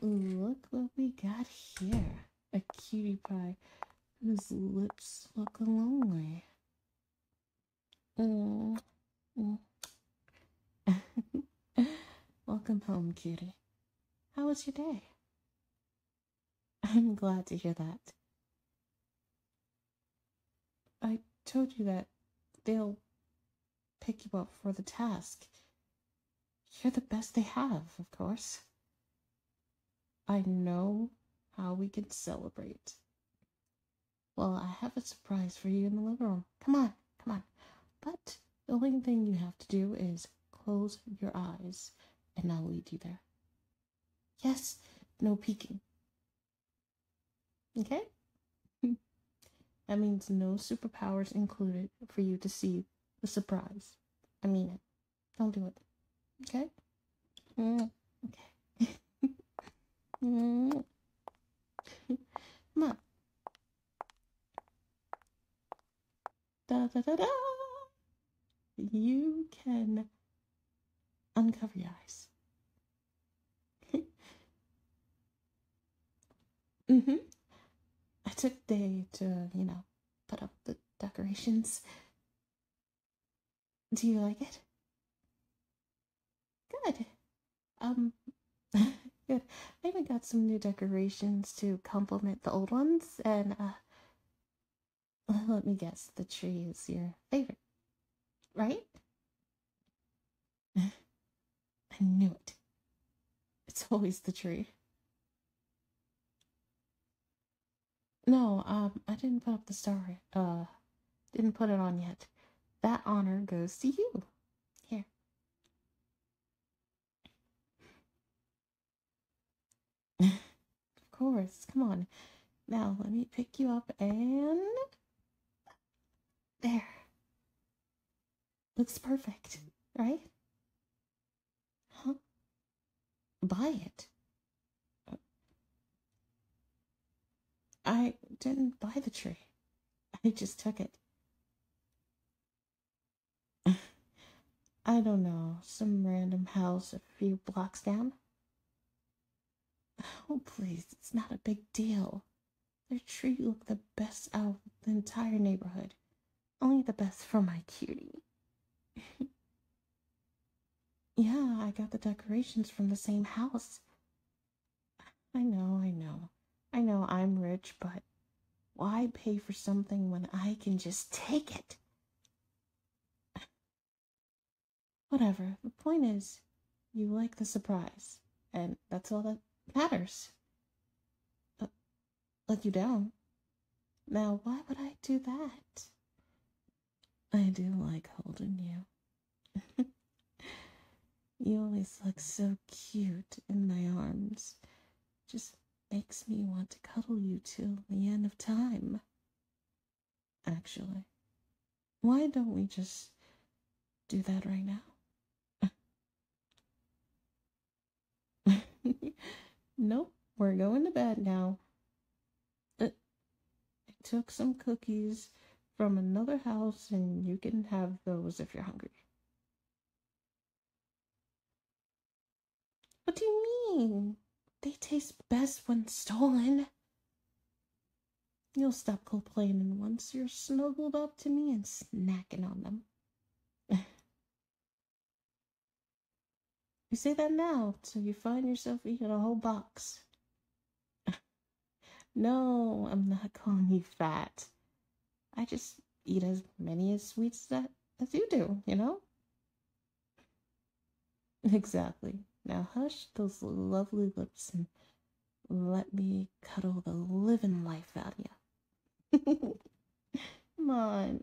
Look what we got here. A cutie pie whose lips look lonely. Mm. Welcome home, cutie. How was your day? I'm glad to hear that. I told you that they'll pick you up for the task. You're the best they have, of course. I know how we can celebrate. Well, I have a surprise for you in the living room. Come on, come on. But the only thing you have to do is close your eyes, and I'll lead you there. Yes, no peeking. Okay? that means no superpowers included for you to see the surprise. I mean it. Don't do it. Okay? Mm, okay. Come on. Da da da da. You can uncover your eyes. mm-hmm. I took day to, you know, put up the decorations. Do you like it? Good. Um, good. I even got some new decorations to complement the old ones, and, uh, let me guess, the tree is your favorite, right? I knew it. It's always the tree. No, um, I didn't put up the star. Uh, didn't put it on yet. That honor goes to you. Here. of course. Come on. Now, let me pick you up and. There. Looks perfect, right? Huh? Buy it. I didn't buy the tree. I just took it. I don't know, some random house a few blocks down. Oh, please, it's not a big deal. Their tree looked the best out of the entire neighborhood. Only the best for my cutie. yeah, I got the decorations from the same house. I know, I know. I know I'm rich, but why pay for something when I can just take it? Whatever. The point is, you like the surprise, and that's all that matters. Let you down. Now, why would I do that? I do like holding you. you always look so cute in my arms. Just makes me want to cuddle you till the end of time. Actually, why don't we just do that right now? Nope, we're going to bed now. Uh, I took some cookies from another house, and you can have those if you're hungry. What do you mean? They taste best when stolen. You'll stop complaining once you're snuggled up to me and snacking on them. You say that now till you find yourself eating a whole box. no, I'm not calling you fat. I just eat as many as sweets that as you do, you know? Exactly. Now hush those lovely lips and let me cuddle the living life out of you. Come on.